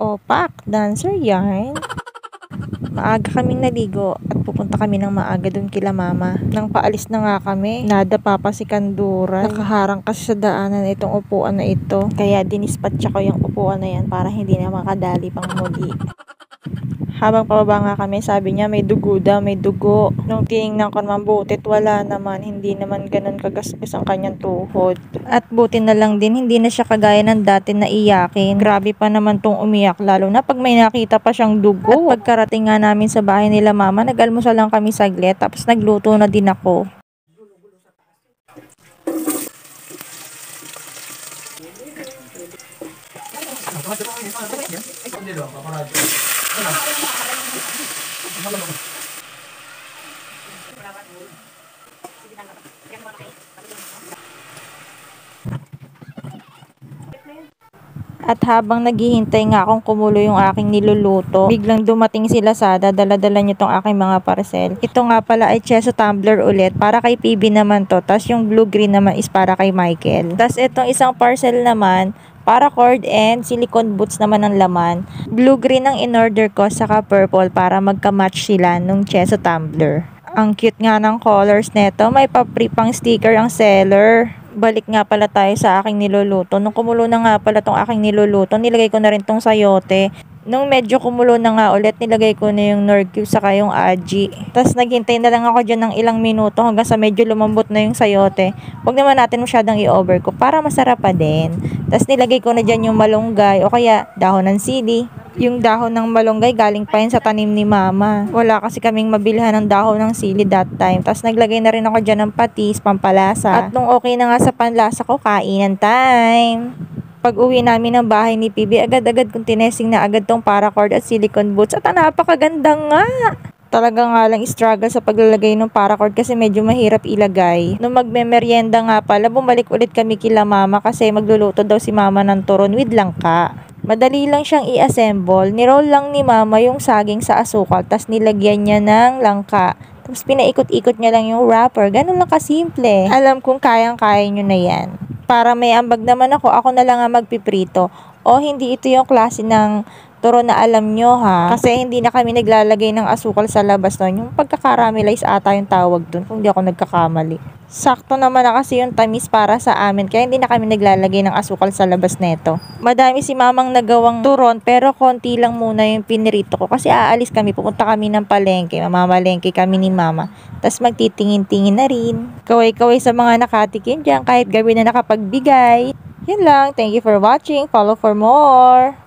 Opak, dancer yarn. Maaga kaming naligo at pupunta kami ng maaga dun kila mama. Nang paalis na nga kami, nada papa si Kandura. Nakaharang kasi sa daanan itong upuan na ito. Kaya dinispatcha ko yung upuan na yan para hindi na makadali pang muli. Habang pababa nga kami, sabi niya may dugo daw, may dugo. Nung tinignan ko naman butit, wala naman. Hindi naman ganun kagasgas ang kanyang tuhod. At buti na lang din, hindi na siya kagaya ng dati na iyakin. Grabe pa naman tong umiyak, lalo na pag may nakita pa siyang dugo. At pagkarating nga namin sa bahay nila mama, nag-almusal lang kami saglit, tapos nagluto na din ako. At habang naghihintay nga akong kumulo yung aking niluluto, biglang dumating sila sa dala-dala niyo tong aking mga parcel. Ito nga pala ay Cheso Tumbler ulit, para kay PB naman to. Tapos yung blue green naman is para kay Michael. Tapos itong isang parcel naman, para cord and silicone boots naman ang laman. Blue green ang in-order ko, saka purple para magka-match sila nung Cheso Tumbler. Ang cute nga ng colors neto. May pa-free pang sticker ang seller. Balik nga pala tayo sa aking niluluto. Nung kumulo na nga pala tong aking niluluto, nilagay ko na rin tong sayote. Nung medyo kumulo na nga ulit, nilagay ko na yung Nor cube saka yung aji. Tapos naghintay na lang ako dyan ng ilang minuto hanggang sa medyo lumambot na yung sayote. Huwag naman natin masyadong i-overcook para masarap pa din. Tapos nilagay ko na dyan yung malunggay o kaya dahon ng sili. Yung dahon ng malunggay galing pa yun sa tanim ni mama. Wala kasi kaming mabilhan ng dahon ng sili that time. Tapos naglagay na rin ako dyan ng patis, pampalasa. At nung okay na nga sa panlasa ko, kainan time. Pag uwi namin ng bahay ni PB, agad-agad kong tinesing na agad tong paracord at silicone boots. At ang napakaganda nga! Talaga nga lang struggle sa paglalagay ng paracord kasi medyo mahirap ilagay. Nung magmemeryenda nga pala, bumalik ulit kami kila mama kasi magluluto daw si mama ng turon with langka. Madali lang siyang i-assemble. Niroll lang ni mama yung saging sa asukal, tas nilagyan niya ng langka. Tapos pinaikot-ikot niya lang yung wrapper. Ganun lang kasimple. Alam kong kayang-kaya nyo na yan. Para may ambag naman ako, ako na lang ang magpiprito. O hindi ito yung klase ng turo na alam nyo ha. Kasi hindi na kami naglalagay ng asukal sa labas nun. Yung pagkakaramelize ata yung tawag dun, kung di ako nagkakamali. Sakto naman na kasi yung tamis para sa amin, kaya hindi na kami naglalagay ng asukal sa labas neto. Madami si mamang nagawang turon, pero konti lang muna yung pinirito ko. Kasi aalis kami, pupunta kami ng palengke, mamamalengke kami ni mama. Tapos magtitingin-tingin na rin. Kaway-kaway sa mga nakatikim dyan, kahit gabi na nakapagbigay. Yun lang. Thank you for watching. Follow for more.